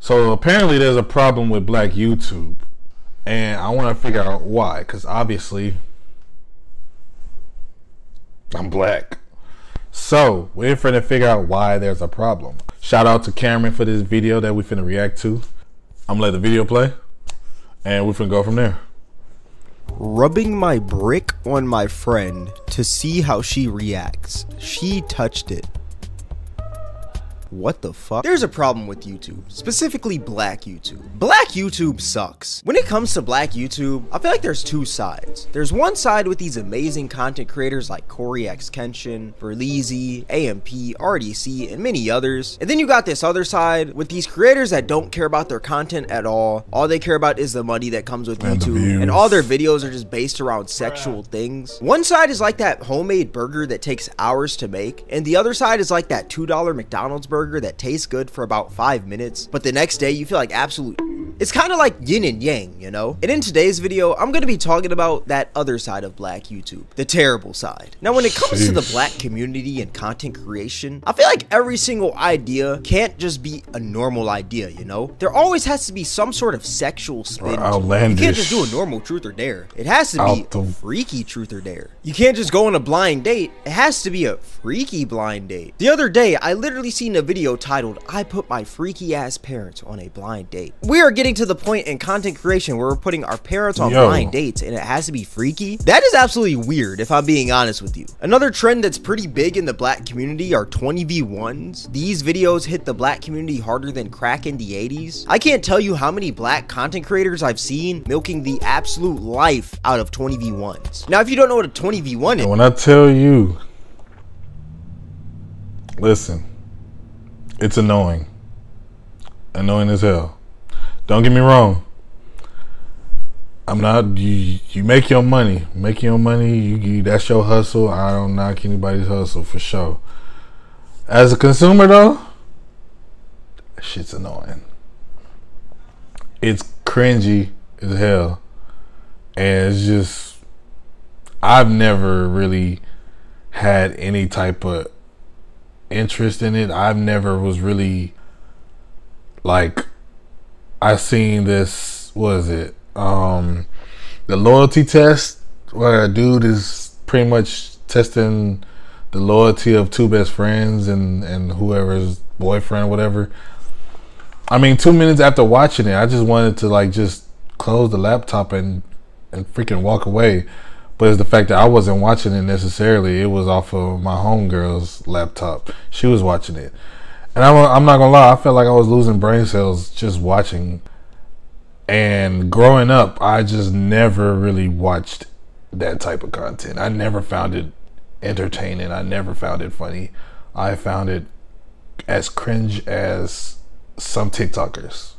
So apparently, there's a problem with Black YouTube, and I want to figure out why. Because obviously, I'm black. So we're finna figure out why there's a problem. Shout out to Kameron for this video that we finna react to. I'm gonna let the video play, and we're finna go from there. Rubbing my brick on my friend to see how she reacts. She touched it. What the fuck? There's a problem with YouTube, specifically black YouTube. Black YouTube sucks. When it comes to black YouTube, I feel like there's two sides. There's one side with these amazing content creators like Corey X Kenshin, Berleezy, AMP, RDC, and many others. And then you got this other side with these creators that don't care about their content at all. All they care about is the money that comes with And YouTube. And all their videos are just based around sexual things. One side is like that homemade burger that takes hours to make, and the other side is like that $2 McDonald's burger that tastes good for about 5 minutes, but the next day you feel like absolute it's kind of like yin and yang, you know? And in today's video, I'm going to be talking about that other side of black YouTube, the terrible side. Now, when it comes to the black community and content creation, I feel like every single idea can't just be a normal idea, you know? There always has to be some sort of sexual spin. to it. You can't just do a normal truth or dare. It has to be a freaky truth or dare. You can't just go on a blind date. It has to be a freaky blind date. The other day, I literally seen a video titled, I put my freaky ass parents on a blind date. We are getting to the point in content creation where we're putting our parents on Yo. blind dates and it has to be freaky. That is absolutely weird if I'm being honest with you. Another trend that's pretty big in the black community are 20v1s. These videos hit the black community harder than crack in the 80s. I can't tell you how many black content creators I've seen milking the absolute life out of 20v1s. Now, if you don't know what a 20v1 is, when I tell you, listen, it's annoying. Annoying as hell. Don't get me wrong. I'm not you. You make your money. Make your money. You, you that's your hustle. I don't knock anybody's hustle for sure. As a consumer though, shit's annoying. It's cringy as hell, and it's just I've never really had any type of interest in it. I've never was really like I seen this was it? Um the loyalty test where a dude is pretty much testing the loyalty of two best friends and and whoever's boyfriend whatever. I mean 2 minutes after watching it, I just wanted to like just close the laptop and and freaking walk away. But it's the fact that I wasn't watching it necessarily. It was off of my homegirl's laptop. She was watching it. And I'm, I'm not going to lie, I felt like I was losing brain cells just watching. And growing up, I just never really watched that type of content. I never found it entertaining. I never found it funny. I found it as cringe as some TikTokers.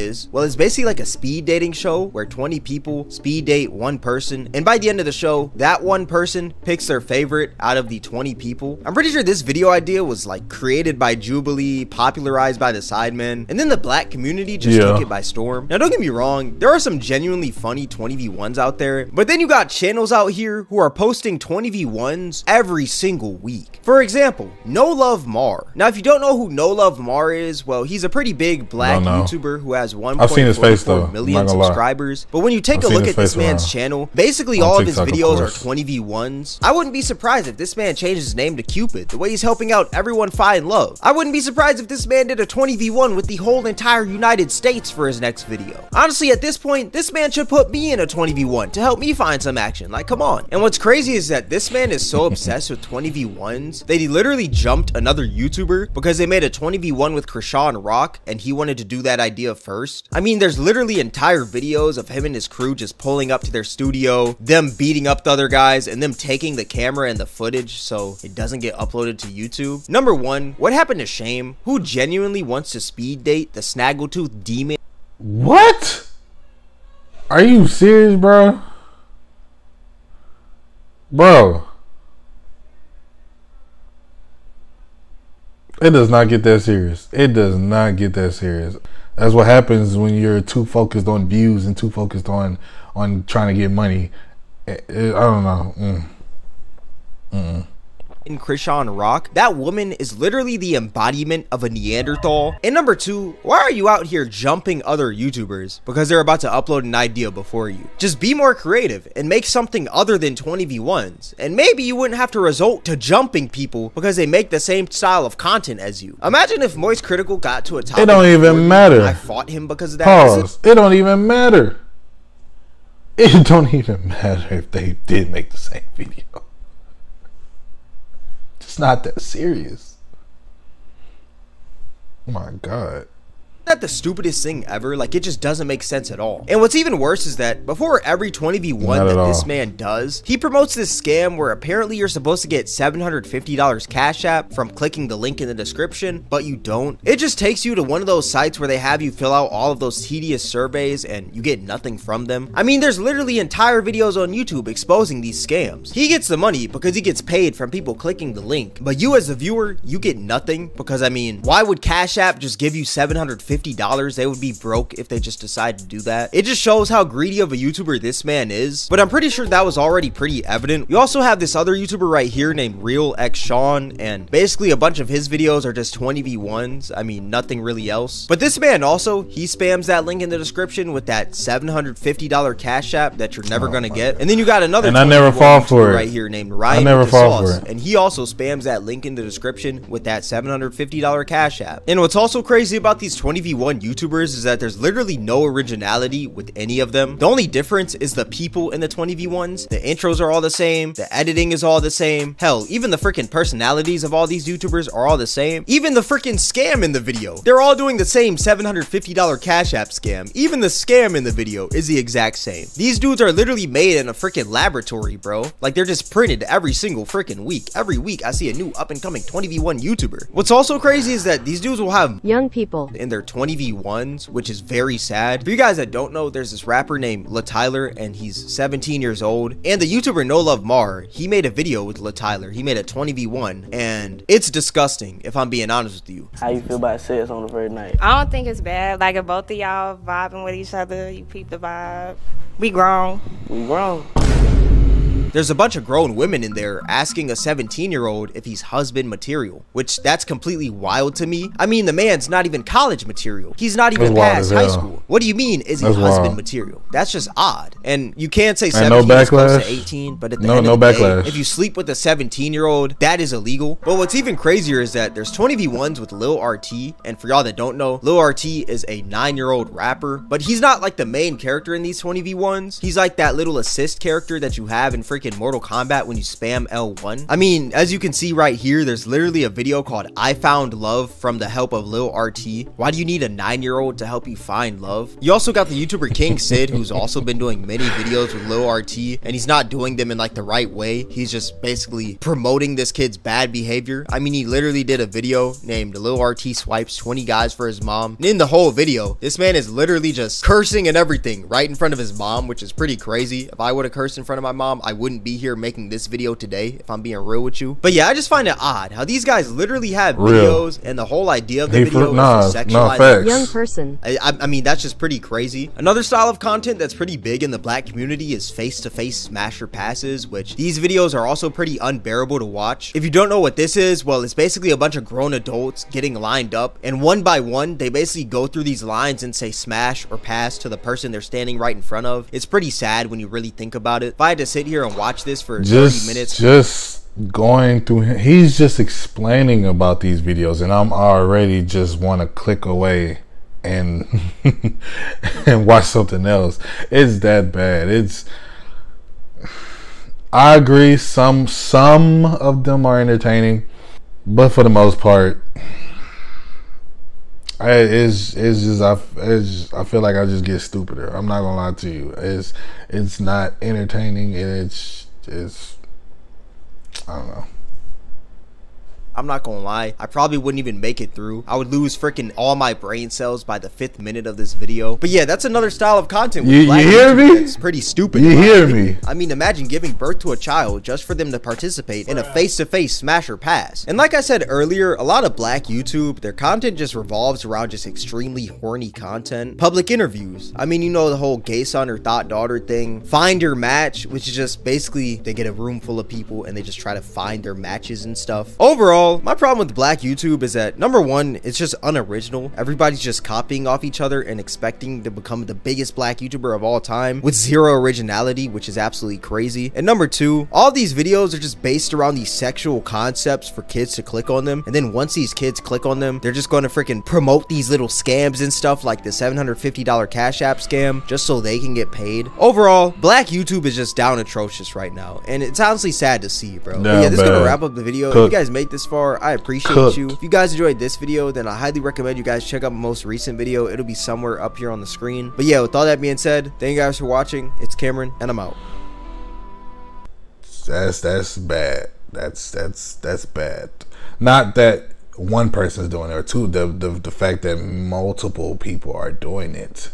Is well it's basically like a speed dating show where 20 people speed date one person and by the end of the show that one person picks their favorite out of the 20 people. I'm pretty sure this video idea was like created by jubilee popularized by the sidemen and then the black community just Yeah. took it by storm. Now don't get me wrong there are some genuinely funny 20v1s out there but then you got channels out here who are posting 20v1s every single week. For example no love mar. Now if you don't know who no love mar is well he's a pretty big black youtuber who has I've seen his face, though. Million subscribers. But when you take I've a look at this man's around. channel, basically On all of his TikTok, of videos are 20v1s. I wouldn't be surprised if this man changed his name to Cupid, the way he's helping out everyone find love. I wouldn't be surprised if this man did a 20v1 with the whole entire United States for his next video. Honestly, at this point, this man should put me in a 20v1 to help me find some action. Like, come on. And what's crazy is that this man is so obsessed with 20v1s that he literally jumped another YouTuber because they made a 20v1 with Chrisean Rock and he wanted to do that idea first. I mean, there's literally entire videos of him and his crew just pulling up to their studio, them beating up the other guys, and them taking the camera and the footage so it doesn't get uploaded to YouTube. Number one, what happened to Shame? Who genuinely wants to speed date the Snaggletooth demon? What? Are you serious, bro? Bro. It does not get that serious. It does not get that serious. That's what happens when you're too focused on views and too focused on on trying to get money. I don't know. Mm. Mm-mm. In Chrisean Rock, that woman is literally the embodiment of a Neanderthal. And number two, why are you out here jumping other YouTubers because they're about to upload an idea before you? Just be more creative and make something other than 20v1s. And maybe you wouldn't have to resort to jumping people because they make the same style of content as you. Imagine if Moist Critical got to a top. It don't even matter. I fought him because of that. Pause. It don't even matter. It don't even matter if they did make the same video. Not that serious. Oh my god not the stupidest thing ever. Like, it just doesn't make sense at all. And what's even worse is that before every 20v1 that this man does, he promotes this scam where apparently you're supposed to get $750 Cash App from clicking the link in the description, but you don't. It just takes you to one of those sites where they have you fill out all of those tedious surveys and you get nothing from them. I mean, there's literally entire videos on YouTube exposing these scams. He gets the money because he gets paid from people clicking the link, but you as a viewer, you get nothing because I mean, why would Cash App just give you 750 $50, they would be broke if they just decide to do that. It just shows how greedy of a YouTuber this man is, but I'm pretty sure that was already pretty evident. We also have this other YouTuber right here named Real X Sean, and basically a bunch of his videos are just 20v1s. I mean, nothing really else. But this man also, he spams that link in the description with that $750 cash app that you're never oh gonna get. God. And then you got another and I never fall for it right here named Ryan. I never fall for it. And he also spams that link in the description with that $750 cash app. And what's also crazy about these 20v 1 YouTubers is that there's literally no originality with any of them. The only difference is the people in the 20v1s. The intros are all the same. The editing is all the same. Hell, even the freaking personalities of all these YouTubers are all the same. Even the freaking scam in the video. They're all doing the same $750 Cash App scam. Even the scam in the video is the exact same. These dudes are literally made in a freaking laboratory, bro. Like they're just printed every single freaking week. Every week I see a new up and coming 20v1 YouTuber. What's also crazy is that these dudes will have young people in their 20 20v1s, which is very sad. For you guys that don't know, there's this rapper named LaTyler, and he's 17 years old. And the YouTuber No Love Mar, he made a video with LaTyler. He made a 20v1, and it's disgusting, if I'm being honest with you. How you feel about sex on the first night? I don't think it's bad. Like, if both of y'all vibing with each other, you peep the vibe. We grown. We grown. There's a bunch of grown women in there asking a 17 year old if he's husband material, which that's completely wild to me. I mean, the man's not even college material. He's not even past high school. What do you mean, is he that's husband wild. material? That's just odd. And you can't say 17 no to 18, but at the no, end of no the backlash. day, if you sleep with a 17 year old, that is illegal. But what's even crazier is that there's 20v1s with Lil RT, and for y'all that don't know, Lil RT is a nine year old rapper, but he's not like the main character in these 20v1s. He's like that little assist character that you have in freaking freaking Mortal Kombat when you spam L1. I mean, as you can see right here, there's literally a video called I Found Love from the help of Lil RT. Why do you need a nine-year-old to help you find love? You also got the YouTuber King Sid, who's also been doing many videos with Lil RT, and he's not doing them in like the right way. He's just basically promoting this kid's bad behavior. I mean, he literally did a video named Lil RT Swipes 20 Guys for His Mom. And in the whole video, this man is literally just cursing and everything right in front of his mom, which is pretty crazy. If I would have cursed in front of my mom, I would wouldn't be here making this video today if I'm being real with you. But yeah, I just find it odd how these guys literally have real. videos and the whole idea of the hey, video for, nah, is to sexualize nah, young person. I, I, I, mean, that's just pretty crazy. Another style of content that's pretty big in the black community is face-to-face -face smasher passes, which these videos are also pretty unbearable to watch. If you don't know what this is, well, it's basically a bunch of grown adults getting lined up and one by one, they basically go through these lines and say smash or pass to the person they're standing right in front of. It's pretty sad when you really think about it. If I had to sit here and watch this for just, 30 minutes. Just going through him, he's just explaining about these videos, and I'm already just want to click away and and watch something else. It's that bad. It's I agree. Some some of them are entertaining, but for the most part, It's it's just I it's, I feel like I just get stupider. I'm not gonna lie to you. It's it's not entertaining and it's it's I don't know. I'm not gonna lie. I probably wouldn't even make it through. I would lose freaking all my brain cells by the fifth minute of this video. But yeah, that's another style of content. with You- you hear me? That's pretty stupid. You hear opinion. me? I mean, imagine giving birth to a child just for them to participate in a face-to-face smash or pass. And like I said earlier, a lot of black YouTube, their content just revolves around just extremely horny content. Public interviews. I mean, you know the whole gay son or thought daughter thing. Find your match, which is just basically they get a room full of people and they just try to find their matches and stuff. Overall, my problem with black YouTube is that number one, it's just unoriginal. Everybody's just copying off each other and expecting to become the biggest black YouTuber of all time with zero originality, which is absolutely crazy. And number two, all these videos are just based around these sexual concepts for kids to click on them. And then once these kids click on them, they're just going to freaking promote these little scams and stuff like the $750 Cash App scam just so they can get paid. Overall, black YouTube is just down atrocious right now. And it's honestly sad to see, bro. Yeah, this is going to wrap up the video. If you guys make this far, I appreciate Cooked. you. If you guys enjoyed this video, then I highly recommend you guys check out my most recent video. It'll be somewhere up here on the screen. But yeah, with all that being said, thank you guys for watching. It's Kameron, and I'm out. That's that's bad. That's that's that's bad. Not that one person's doing it or two. The the the fact that multiple people are doing it,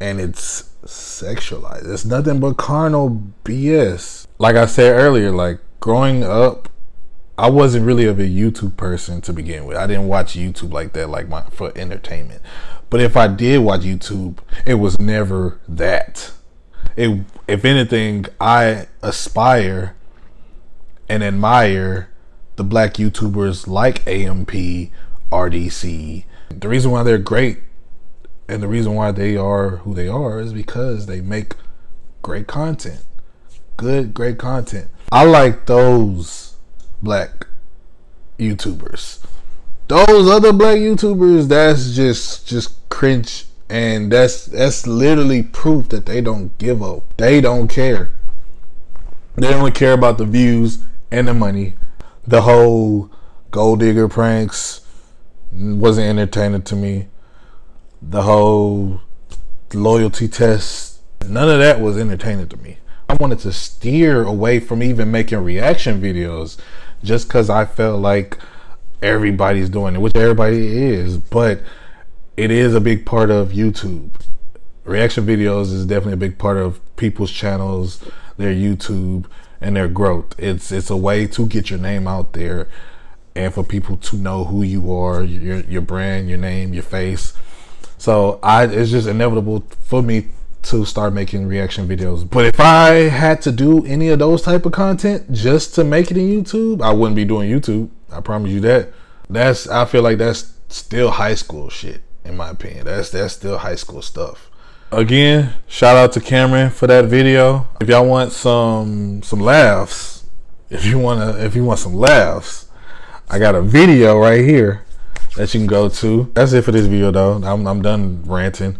and it's sexualized. It's nothing but carnal BS. Like I said earlier, like growing up, I wasn't really of a YouTube person to begin with. I didn't watch YouTube like that, like my for entertainment. But if I did watch YouTube, it was never that. It, if anything, I aspire and admire the black YouTubers like AMP, RDC. The reason why they're great and the reason why they are who they are is because they make great content. Good, great content. I like those black YouTubers. Those other black YouTubers, that's just just cringe and that's that's literally proof that they don't give up. They don't care. They only care about the views and the money. The whole gold digger pranks wasn't entertaining to me. The whole loyalty test, none of that was entertaining to me. I wanted to steer away from even making reaction videos just because I felt like everybody's doing it, which everybody is, but it is a big part of YouTube. Reaction videos is definitely a big part of people's channels, their YouTube, and their growth. It's it's a way to get your name out there and for people to know who you are, your your brand, your name, your face. So I it's just inevitable for me to start making reaction videos. But if I had to do any of those type of content just to make it in YouTube, I wouldn't be doing YouTube. I promise you that. That's I feel like that's still high school shit in my opinion. That's that's still high school stuff. Again, shout out to Kameron for that video. If y'all want some some laughs, if you wanna if you want some laughs, I got a video right here that you can go to. That's it for this video though. I'm I'm done ranting.